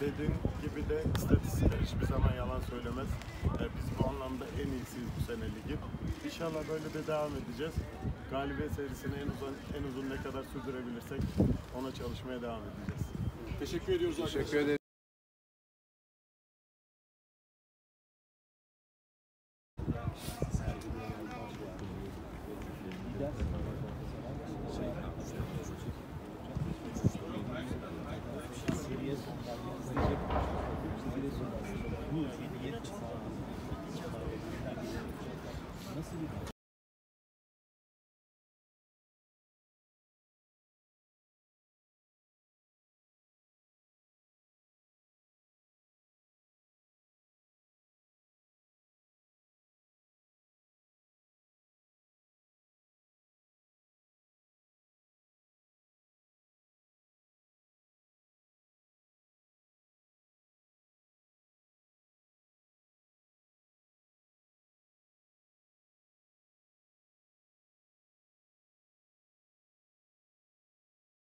dediğim gibi de istatistikler hiçbir zaman yalan söylemez. E, biz bu anlamda en iyisiyiz bu sene ligin. İnşallah böyle de devam edeceğiz. Galibiyet serisini en uzun, en uzun ne kadar sürdürebilirsek ona çalışmaya devam edeceğiz. Teşekkür ediyoruz arkadaşlar. Teşekkür ederim. Yes. Bu yeni yeni çıkan Nasıl bir